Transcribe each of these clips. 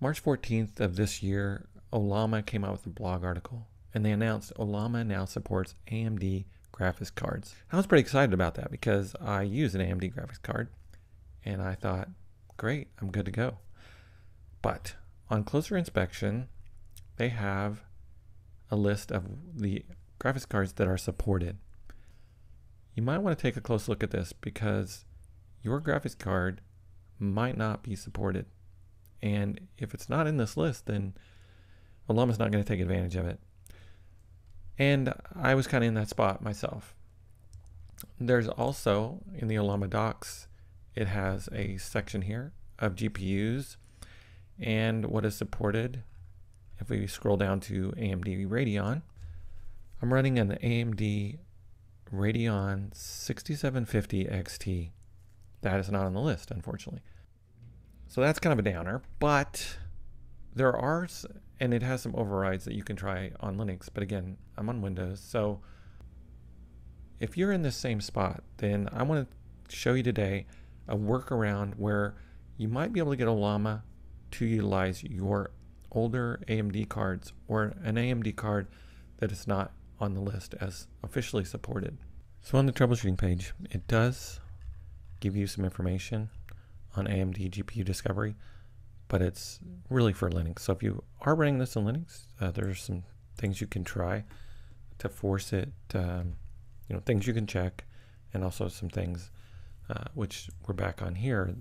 March 14th of this year, Ollama came out with a blog article and they announced Ollama now supports AMD graphics cards. I was pretty excited about that because I use an AMD graphics card and I thought, great, I'm good to go. But on closer inspection, they have a list of the graphics cards that are supported. You might want to take a close look at this because your graphics card might not be supported. And if it's not in this list, then Ollama's not going to take advantage of it. And I was kind of in that spot myself. There's also in the Ollama docs, it has a section here of GPUs and what is supported. If we scroll down to AMD Radeon, I'm running an AMD Radeon 6750 XT. That is not on the list, unfortunately. So that's kind of a downer, but there are, and it has some overrides that you can try on Linux, but again, I'm on Windows. So if you're in the same spot, then I want to show you today a workaround where you might be able to get Ollama to utilize your older AMD cards or an AMD card that is not on the list as officially supported. So on the troubleshooting page, it does give you some information on AMD GPU discovery, but it's really for Linux. So if you are running this in Linux, uh, there's some things you can try to force it, um, you know, things you can check, and also some things uh, which we're back on here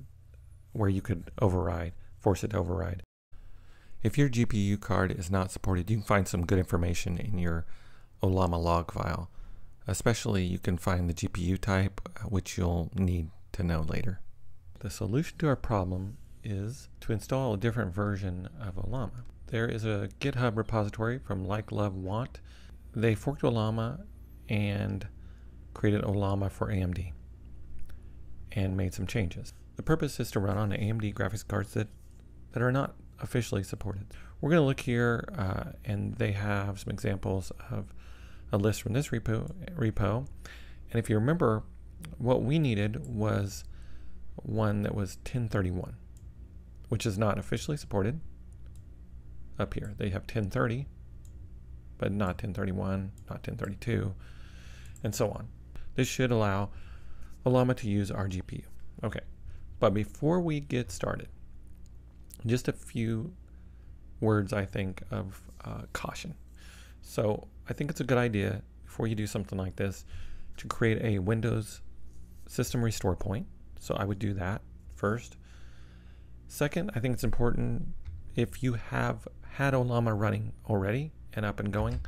where you could override force it to override. If your GPU card is not supported, you can find some good information in your Ollama log file. Especially you can find the GPU type, uh, which you'll need to know later. The solution to our problem is to install a different version of Ollama. There is a GitHub repository from Like Love Want. They forked Ollama and created Ollama for AMD and made some changes. The purpose is to run on AMD graphics cards that that are not officially supported. We're going to look here, uh, and they have some examples of a list from this repo, repo. And if you remember, what we needed was one that was 1031, which is not officially supported up here. They have 1030, but not 1031, not 1032, and so on. This should allow Ollama to use our GPU. Okay, but before we get started, just a few words, I think, of uh, caution. So I think it's a good idea before you do something like this to create a Windows system restore point. So I would do that first. Second, I think it's important if you have had Ollama running already and up and going,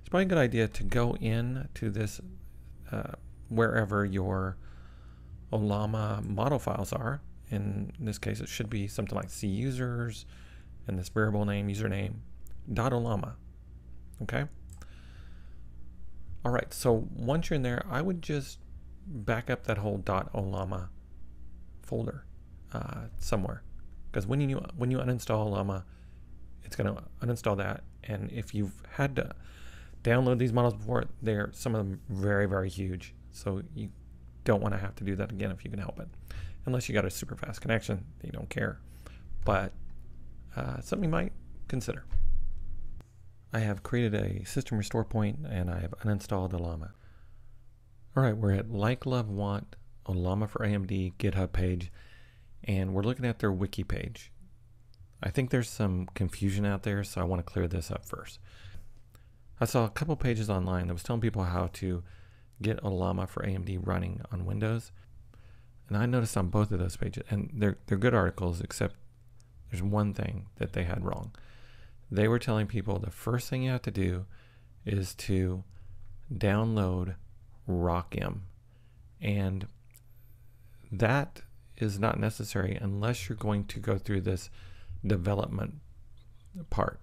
it's probably a good idea to go in to this uh, wherever your Ollama model files are in this case, it should be something like C users and this variable name, username, dot Ollama. Okay. All right. So once you're in there, I would just back up that whole dot Ollama folder uh, somewhere, because when you when you uninstall Ollama, it's going to uninstall that. And if you've had to download these models before, they're some of them very very huge. So you don't want to have to do that again if you can help it unless you got a super fast connection, you don't care. But uh, something you might consider. I have created a system restore point and I have uninstalled Ollama. All right, we're at Like Love Want Ollama for AMD GitHub page, and we're looking at their wiki page. I think there's some confusion out there, so I want to clear this up first. I saw a couple pages online that was telling people how to get Ollama for AMD running on Windows. And I noticed on both of those pages, and they're they're good articles, except there's one thing that they had wrong. They were telling people the first thing you have to do is to download ROCm, and that is not necessary unless you're going to go through this development part.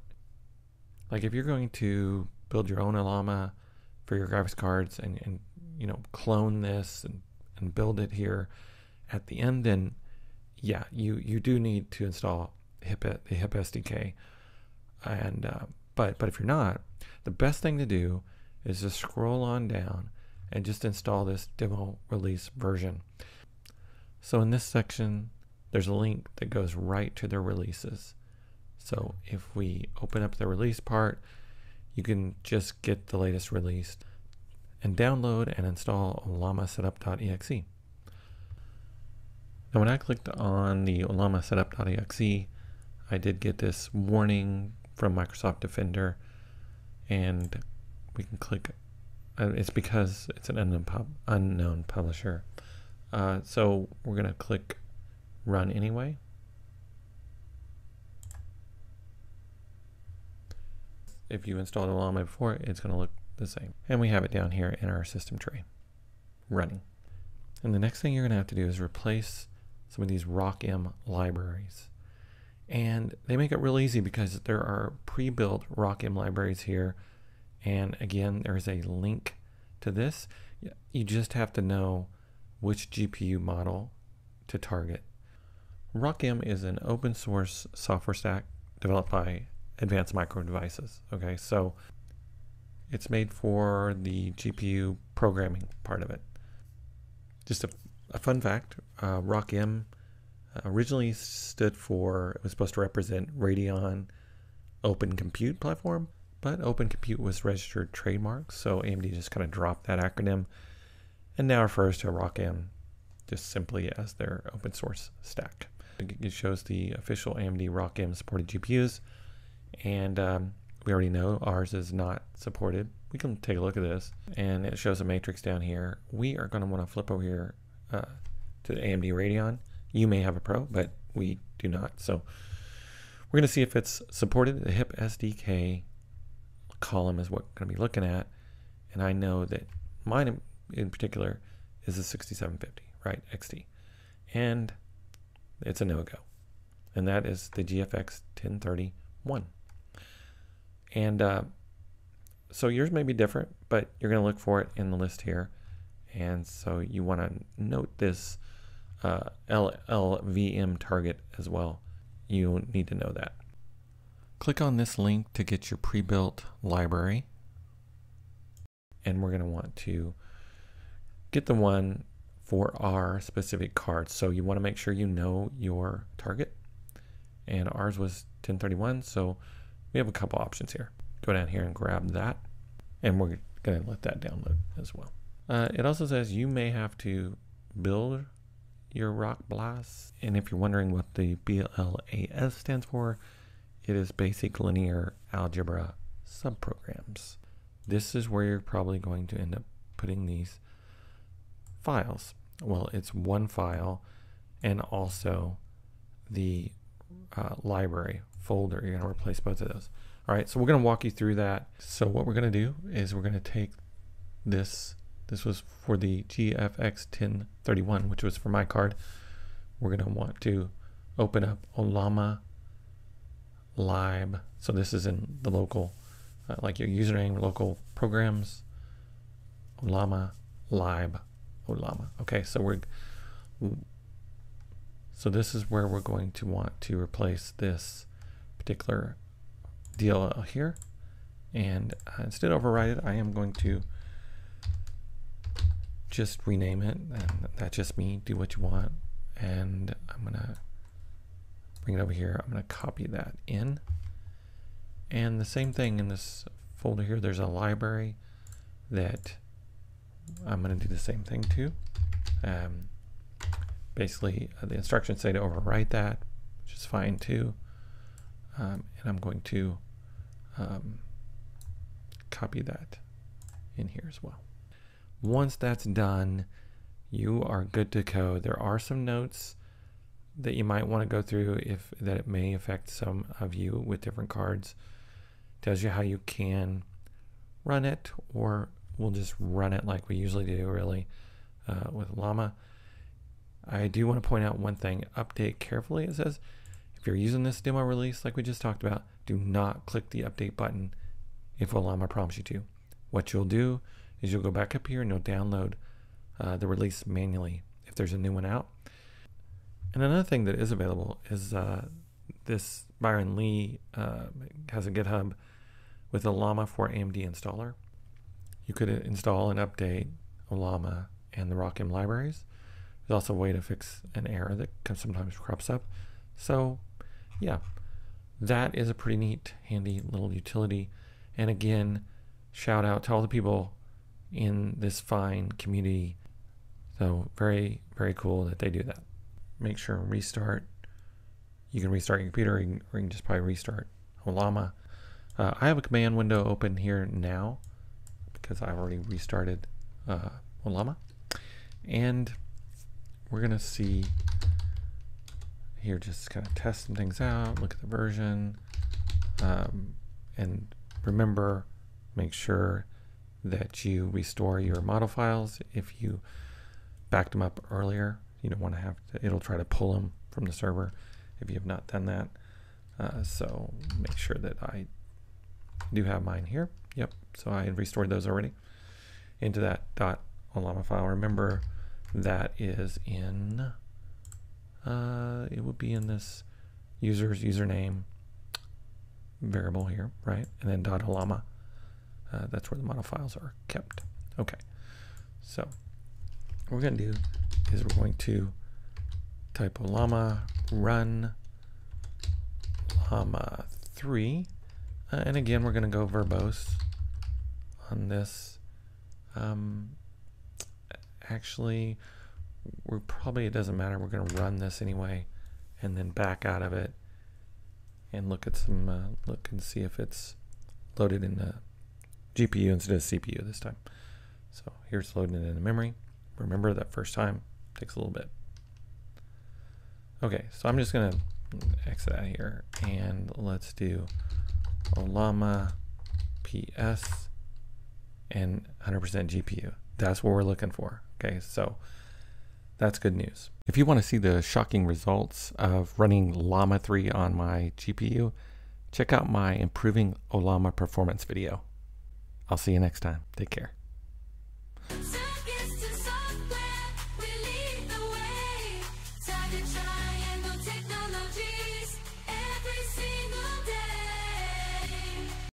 Like if you're going to build your own Ollama for your graphics cards and, and you know clone this and, and build it here at the end, then yeah, you you do need to install HIP the HIP SDK. And uh, but but if you're not, the best thing to do is just scroll on down and just install this demo release version. So in this section, there's a link that goes right to their releases. So if we open up the release part, you can just get the latest release and download and install Ollama setup.exe. Now when I clicked on the Ollama setup.exe, I did get this warning from Microsoft Defender and we can click it's because it's an unknown, pub, unknown publisher. Uh, so we're going to click run anyway. If you installed Ollama before, it's going to look the same. And we have it down here in our system tray running. And the next thing you're going to have to do is replace some of these ROCm libraries. And they make it real easy because there are pre-built ROCm libraries here. And again, there's a link to this. You just have to know which GPU model to target. ROCm is an open source software stack developed by Advanced Micro Devices. Okay, so it's made for the GPU programming part of it. Just a, a fun fact uh, ROCm originally stood for, it was supposed to represent Radeon Open Compute Platform, but Open Compute was registered trademark, so AMD just kind of dropped that acronym and now refers to ROCm just simply as their open source stack. It shows the official AMD ROCm supported GPUs, and um, we already know ours is not supported. We can take a look at this, and it shows a matrix down here. We are going to want to flip over here uh, to the AMD Radeon. You may have a Pro, but we do not. So we're going to see if it's supported. The HIP SDK column is what we're going to be looking at, and I know that mine in particular is a 6750, right, XT. And it's a no-go. And that is the GFX 1031. And uh, so yours may be different, but you're going to look for it in the list here. And so you want to note this uh, LLVM target as well. You need to know that. Click on this link to get your pre-built library. And we're going to want to get the one for our specific cards. So you want to make sure you know your target. And ours was 1031, so we have a couple options here. Go down here and grab that. And we're going to let that download as well. Uh, it also says you may have to build your rocBLAS. And if you're wondering what the BLAS stands for, it is Basic Linear Algebra Subprograms. This is where you're probably going to end up putting these files. Well, it's one file and also the uh, library folder. You're going to replace both of those. All right, so we're going to walk you through that. So what we're going to do is we're going to take this. This was for the GFX 1031, which was for my card. We're going to want to open up Ollama lib. So this is in the local, uh, like your username, local programs, Ollama lib Ollama. Okay, so we're so this is where we're going to want to replace this particular DLL here. And uh, instead of override it, I am going to just rename it. And that's just me, do what you want. And I'm gonna bring it over here. I'm gonna copy that in. And the same thing in this folder here, there's a library that I'm going to do the same thing to. Um, basically, uh, the instructions say to overwrite that, which is fine too. Um, and I'm going to um, copy that in here as well. Once that's done, you are good to go. There are some notes that you might want to go through if that it may affect some of you with different cards. Tells you how you can run it or we'll just run it like we usually do, really, uh, with Ollama. I do want to point out one thing update carefully. It says if you're using this demo release, like we just talked about, do not click the update button if Ollama prompts you to. What you'll do is you'll go back up here and you'll download uh, the release manually if there's a new one out. And another thing that is available is uh, this Byron Lee uh, has a GitHub with a Llama for AMD installer you could install and update Ollama and the ROCm libraries. There's also a way to fix an error that sometimes crops up. So, yeah, that is a pretty neat, handy little utility. And again, shout out to all the people in this fine community. So very, very cool that they do that. Make sure and restart. You can restart your computer, or you can, or you can just probably restart Ollama. Uh, I have a command window open here now because I've already restarted uh, Ollama. And we're going to see here, just kind of testing things out, look at the version, um, and remember, make sure that you restore your model files. If you backed them up earlier, you don't want to have to, it'll try to pull them from the server if you have not done that. Uh, so make sure that I do have mine here. Yep, so I restored those already into that dot Ollama file. Remember that is in, uh, it would be in this user's username variable here, right? And then dot Ollama. Uh, that's where the model files are kept. Okay, so we're going to do is we're going to type Ollama run llama 3. Uh, and again, we're going to go verbose on this. Um, actually, we're probably, it doesn't matter. We're going to run this anyway and then back out of it and look at some, uh, look and see if it's loaded in the GPU instead of CPU this time. So here's loading it into memory. Remember that first time takes a little bit. Okay, so I'm just to exit out of here and let's do Ollama PS and 100% GPU. That's what we're looking for. Okay, so that's good news. If you want to see the shocking results of running Llama 3 on my GPU, check out my Improving Ollama Performance video. I'll see you next time. Take care.